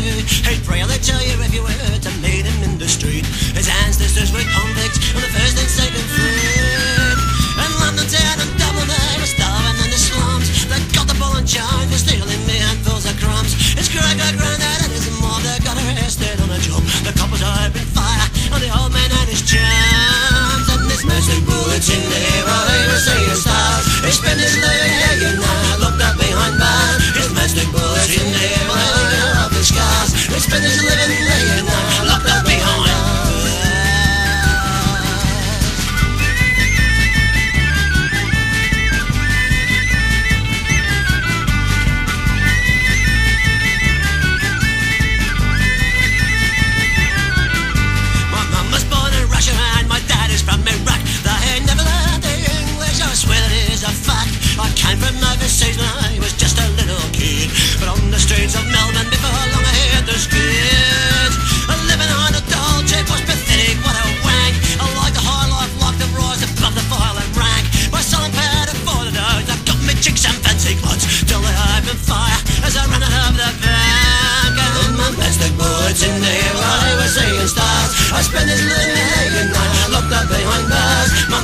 He'd pray, I'll tell you if you were to meet him in the street. His ancestors would come. spending the night and locked up behind bars. My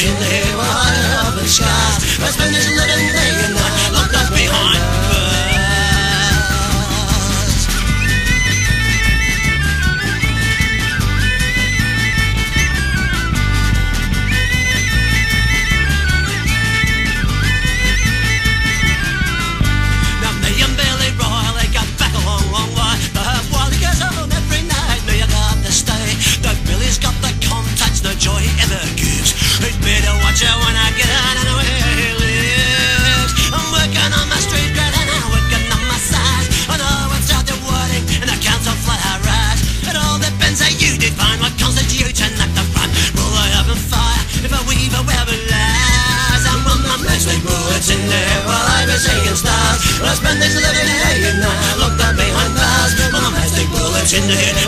in the air, skies. in the head.